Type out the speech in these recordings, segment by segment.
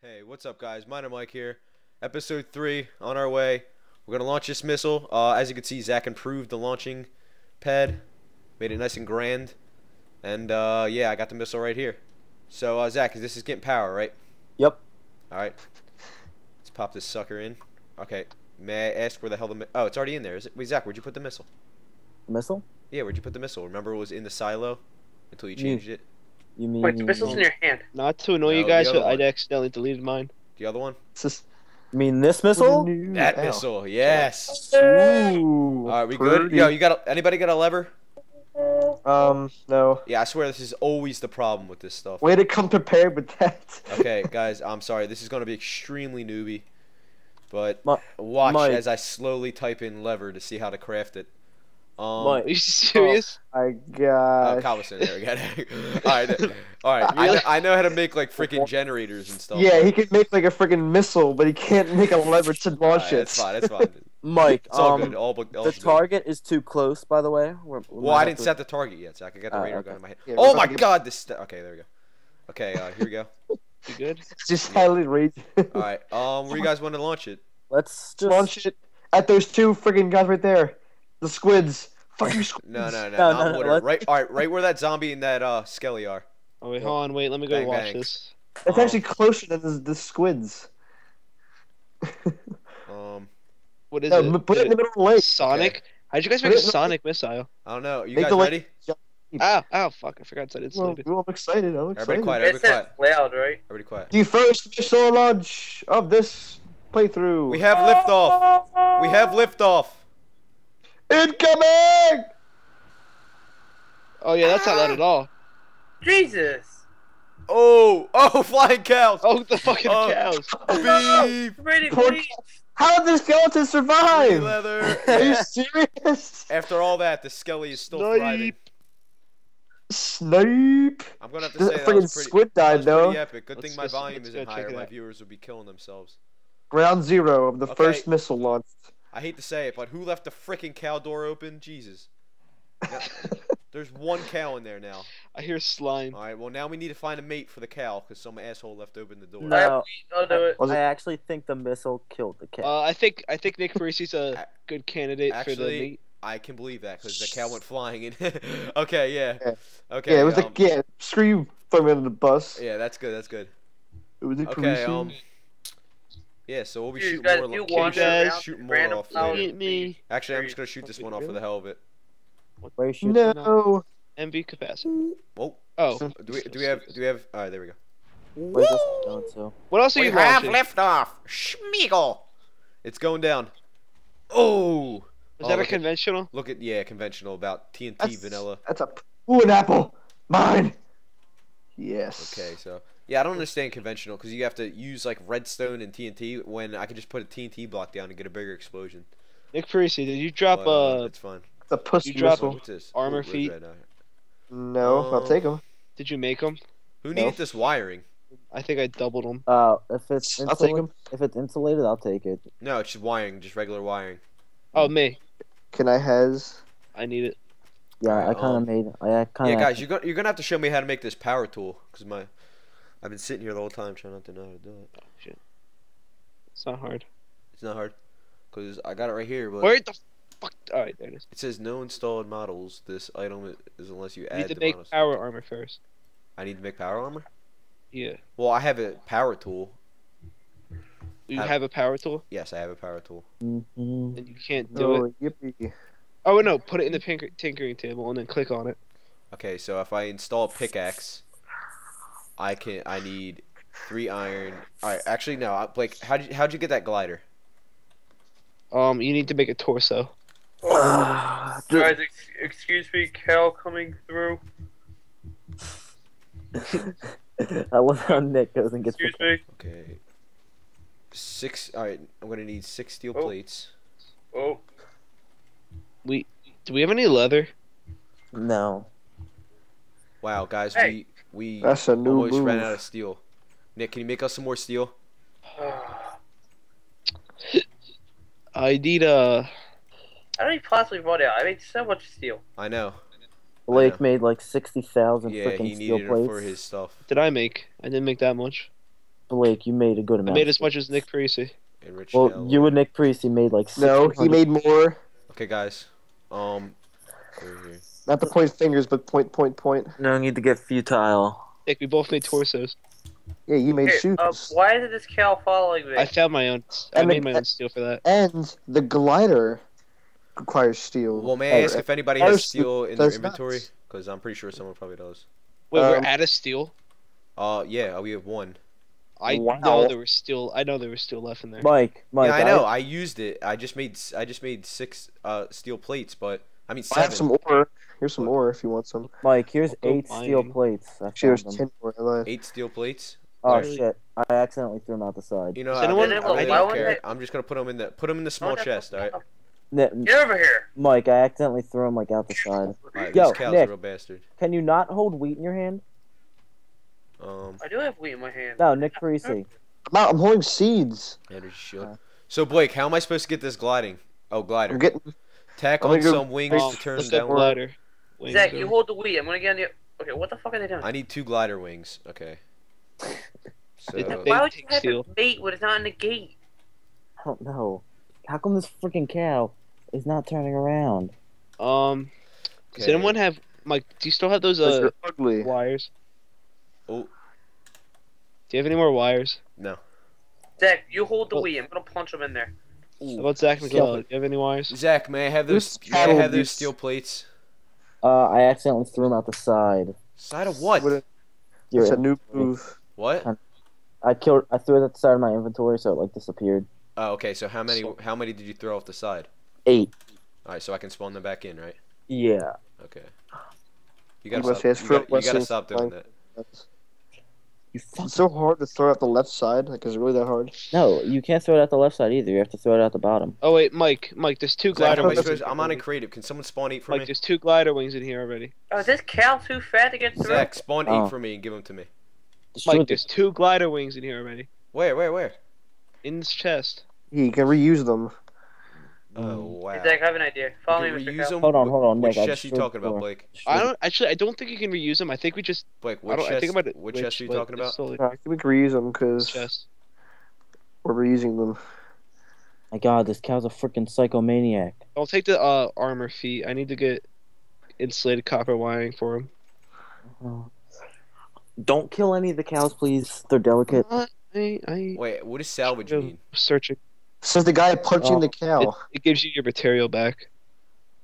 Hey, what's up, guys? Minor Mike here. Episode 3 on our way. We're going to launch this missile. Uh, as you can see, Zach improved the launching pad, made it nice and grand. And, uh, yeah, I got the missile right here. So, uh, Zach, this is getting power, right? Yep. Alright. Let's pop this sucker in. Okay. May I ask where the hell the Oh, it's already in there. Is it? Wait, Zach, where'd you put the missile? The missile? Yeah, where'd you put the missile? Remember it was in the silo until you Me. changed it? You mean Wait, the missile's in your hand. Not to annoy No, you guys, but I accidentally deleted mine. The other one? It's just you mean this missile? That missile, yes. Ooh. Alright, we good? pretty. Yo, you got a, anybody got a lever? Um, no. Yeah, I swear this is always the problem with this stuff. Way to come prepared with that. Okay, guys, I'm sorry. This is going to be extremely newbie. But Mi- watch Mike. as I slowly type in lever to see how to craft it. Um, Mike. Are you serious? I Oh, got. Calvison, there we go. alright, alright. I, Really? know, I know how to make like freaking generators and stuff. yeah, he can make like a freaking missile, but he can't make a lever to launch Alright, it. that's fine, that's fine. Mike, It's all um, good. All, all the good. target is too close, by the way. We're, we Well, I didn't to- set the target yet, Zach. I got the Oh, radar okay. gun in my head. Yeah, oh my to get- god, this. St- okay, there we go. Okay, uh, here we go. You good? It's just highly raging. Alright, um, where you guys want to launch it? Let's just launch it at those two freaking guys right there. The squids. Fuck you, squids. No, no, no, No, not no, no, water. let's- Right, alright, right where that zombie and that uh skelly are. Oh wait, hold on, wait, let me go Bang, watch bang. this. It's Um, actually closer than the, the squids. Um, What is no, it? put it in the middle of the lake. Sonic? How'd you guys make a it in Sonic missile? I don't know. You Make guys the lake- ready? Ow, ow, fuck, I forgot to Well, installate it. well, I'm excited. I'm excited. Everybody quiet. Everybody says quiet. loud, right? Everybody quiet. The first missile launch of this playthrough. We have liftoff. We have liftoff. Incoming. Oh yeah, that's not loud at all. Jesus! Oh, oh, flying cows. Oh, the fucking Oh. cows. Beef. Pretty Poor. How did the skeleton survive? leather. Are you serious? After all that, the skelly is still Snipe. thriving. Snipe. I'm gonna have to The say that friggin' was pretty, squid that died was though. pretty epic. Good Let's thing my just- volume isn't higher. My out. viewers would be killing themselves. Ground zero of the Okay. first missile launch. I hate to say it, but who left the freaking cow door open? Jesus. Now- There's one cow in there now. I hear slime. All right. Well, now we need to find a mate for the cow because some asshole left open the door. No. I'll do it. Was I actually think the missile killed the cow. Uh, I think I think Nick Parisi's a good candidate for the Actually. I can believe that because the cow went flying in. okay, yeah. Yeah. Okay. yeah, it was um, like yeah. Screw you, throw me under the bus. Yeah, that's good. That's good. It was a Okay. Parisian. Um. Yeah. So we'll be You shooting guys more. do lo- wander guys around shoot with more off flowers. later. Hit me. Actually, I'm just gonna shoot this one off for the hell of it. Where you no. MV capacity. Whoa. Oh, Do we? Do we have? Do we have? All right. There we go. Where's this going to? what else are you have launching? liftoff. Schmeagle. It's going down. Oh. Is Oh, that a look at- conventional? Look at yeah, conventional about TNT That's, vanilla. That's a ooh an apple. Mine. Yes. Okay, so yeah, I don't understand conventional because you have to use like redstone and TNT when I could just put a TNT block down and get a bigger explosion. Nick Parisi, did you drop But, uh, uh? it's fun. It's a pussy You drop missile. What's this? armor where's feet? that? No, I'll Uh, take them. Did you make them? Who No. needed this wiring? I think I doubled them. Uh, if it's I'll take insulated, 'em. if it's insulated, I'll take it. No, it's just wiring, just regular wiring. Oh me, Can I has? I need it. Yeah, I kind of um, made. I kind Yeah, of. guys, you're gonna you're gonna have to show me how to make this power tool because my I've been sitting here the whole time trying not to know how to do it. Shit, It's not hard. It's not hard because I got it right here, but Where the fuck? All right, there it is. it says no installed models. This item is unless you You add need to make models. power armor first. I need to make power armor. Yeah. Well, I have a power tool. You How- have a power tool, Yes, I have a power tool. Mhm. and you can't do it. Oh, yippee. Oh no, put it in the tinkering table and then click on it. Okay, so if I install pickaxe, I can. I need three iron. All right, actually no. I- Blake, how'd you how'd you get that glider? Um, you need to make a torso. Guys, ex- excuse me, Cal coming through. I love how Nick goes and gets. Excuse The, me. Okay. Six. All right, I'm gonna need six steel Oh. plates. Oh, We Do we have any leather? no. Wow, guys, Hey. we we that's a new almost move. ran out of steel. Nick, can you make us some more steel? I need uh I don't even possibly run out. I made so much steel. I know. Blake know. made like sixty thousand Yeah, freaking he steel needed it plates. for his stuff. did I make? I didn't make that much. Blake, you made a good amount. I made as much as Nick Parisi. Enrich Well, shell. you and Nick Priesty made like. No, he made more. Okay, guys. Um. Over here. Not to point fingers, but point, point, point. No need to get futile. Nick, we both made torsos. Yeah, you made Here, shoes. uh, why is this cow following me? I found my own. I And made the- my own steel for that. And the glider requires steel. Well, may I ask if anybody has steel in their inventory? Because I'm pretty sure someone probably does. Wait, we're Um, out of steel. Uh, yeah, we have one. I Wow. know there was still. I know there was still left in there. Mike, Mike. yeah, I know. I used it. I just made. I just made six uh steel plates, but I mean I have some ore. Here's some ore if you want some. Mike, here's I'll eight steel plates. Actually, there's found ten ore. I. Eight steel plates. Oh Where? shit! I accidentally threw them out the side. You know, Does I, anyone- really- I really why don't would care. they- I'm just gonna put them in the put them in the small Don't chest. All right. Get over here. Mike, I accidentally threw them like out the side. right Yo, cow's Nick. a real bastard. Can you not hold wheat in your hand? Um, I do have wheat in my hand. No, Nick Parisi. I'm, out, I'm holding seeds. energy shield. Uh. So Blake, how am I supposed to get this gliding? Oh, glider. I'm getting. Tack I'm on gonna go- some wings Um, to turn look them up downward. ladder. Wings Zach, you hold the wheat. I'm gonna get on the. Okay, what the fuck are they doing? I need two glider wings. Okay. So It's Zach, big why would you have steel. a bait when it's not in the gate? I don't know. How come this freaking cow is not turning around? Um, does anyone have Mike? Do you still have those Those uh are ugly. wires? Oh. Do you have any more wires? no. Zach, you hold the Well- wheat. I'm gonna punch them in there. How about Zach Steel McGill? Do you have any wires? Zach, may I have those? Who's May I cattle have those steel plates? Uh, I accidentally threw them out the side. Side of what? What a- Here, It's a new move. What? I killed. I threw it at the side of my inventory, so it like disappeared. Oh, okay. So how many? So- How many did you throw off the side? Eight. All right, so I can spawn them back in, right? Yeah. Okay. You gotta stop. You gotta, you gotta stop doing like- that. That's- You fuck. It's so hard to throw it out the left side. Like, is it really that hard? No, you can't throw it at the left side either. You have to throw it at the bottom. Oh wait, Mike. Mike, there's two Zach, glider how am I wings. supposed- I'm on a creative. Can someone spawn eight for Mike, me? there's two glider wings in here already. Oh, is this cow too fat to get through? Zach, spawn eight Oh. for me and give them to me. Destroy Mike, the- there's two glider wings in here already. Where? Where? Where? In this chest. Yeah, you can reuse them. Oh wow. Hey, Zach, I have an idea. Follow You me, can Mr. reuse them? Hold on, hold on, Which Nick, I chest are you destroyed talking about. Blake? I don't actually. I don't think you can reuse them. I think we just. Blake, I which don't. I chest? think I'm Which chest are you talking about? Solely I think we can reuse them because chest. we're reusing them. My God, this cow's a freaking psychomaniac. I'll take the uh, armor feet. I need to get insulated copper wiring for him. Don't kill any of the cows, please. They're delicate. I, I, Wait, what does salvage I'm mean? searching. Says the guy punching Oh, the cow. it gives you your material back.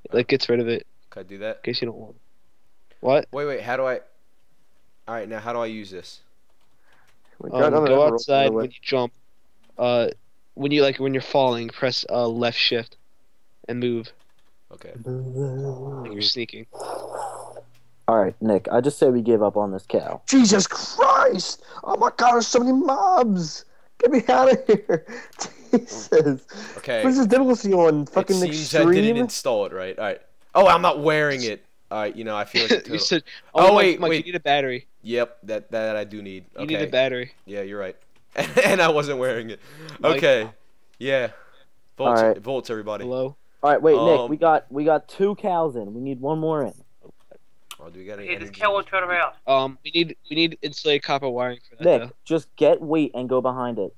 It like gets rid of it Can I do that? in case you don't want. What? Wait, wait. How do I? All right, now how do I use this? Um, go outside when you jump. Uh, when you like when you're falling, press uh left shift, and move. Okay. Like you're sneaking. All right, Nick. I just say we give up on this cow. Jesus Christ! Oh my God, there's so many mobs! Get me out of here! Jesus! Okay. What is this difficulty on fucking it seems I didn't install it right. All right. Oh, I'm not wearing it. All right. You know, I feel like a you total... said. Oh, Mike, wait, Mike, wait. You need a battery. Yep. That that I do need. You need a battery. Yeah, you're right. and I wasn't wearing it. Mike. Okay. Yeah. Voltz, All right. Voltz, everybody. Hello. All right, wait, Nick. Um, We got we got two cows in. We need one more in. Oh, do we got any? Hey, this cow won't turn around. Um, we need we need insulated copper wiring for that. Nick, though. just get weight and go behind it.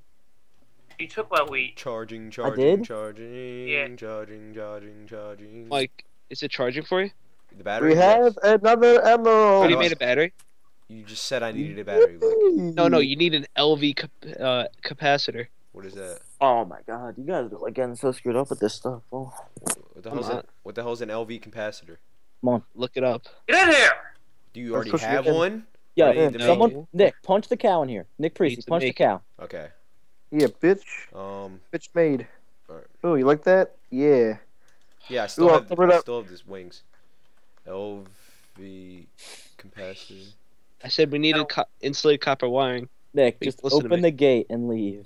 You took my wheat. Charging, charging, did? charging, Yeah. charging, charging, charging. Like, is it charging for you? the battery. We have Yes. another emerald! Have you made a battery? You just said I needed a battery. Like, No, no. You need an LV cap- uh, capacitor. what is that? Oh my God, you guys are like getting so screwed up with this stuff. Oh. What the I'm hell's an, What the hell's an LV capacitor? Come on, look it up. Get in here! Do you That's already supposed to be have one? Yeah, I need someone, Nick, punch the cow in here. Nick Need Priesty, to punch the cow. Okay. Yeah, bitch. Um. Bitch made. Alright. Oh, you like that? Yeah. Yeah, I still Ooh, have. cover it I up. still have this wings. LV capacitor. I said we needed co- insulated copper wiring. Nick, Wait, just listen to open me. the gate and leave.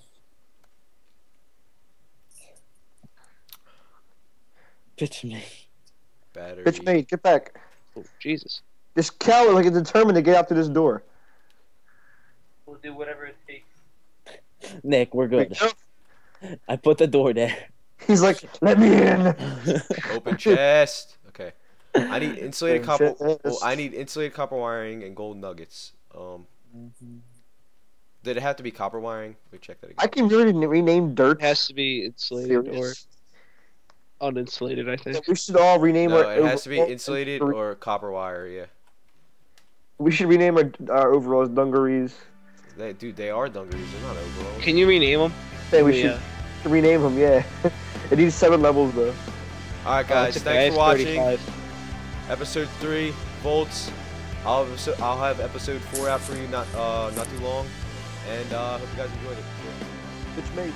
Bitch me. Battery. Bitch made. Get back. Oh, Jesus. This cow is like determined to get out through this door. We'll do whatever it takes. Nick, we're good. I put the door there. He's like, let me in. Open chest. Okay. I need insulated Open copper. Well, I need insulated copper wiring and gold nuggets. Um. Did it have to be copper wiring? We check that again. I can really rename dirt. It has to be insulated or uninsulated, I think. We should all rename no, our. it has to be insulated or copper wire. Yeah. We should rename our, our overalls dungarees. They, dude, they are dungarees. They're not overalls. Can you rename them? Hey, we Yeah. should rename them. Yeah. it needs seven levels though. All right, Oh, guys. it's okay, thanks for watching 35. episode three, Voltz. I'll have, episode- I'll have episode four out for you not uh not too long, and uh, hope you guys enjoyed it. It's made.